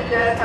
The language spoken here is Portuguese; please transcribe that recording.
Yes,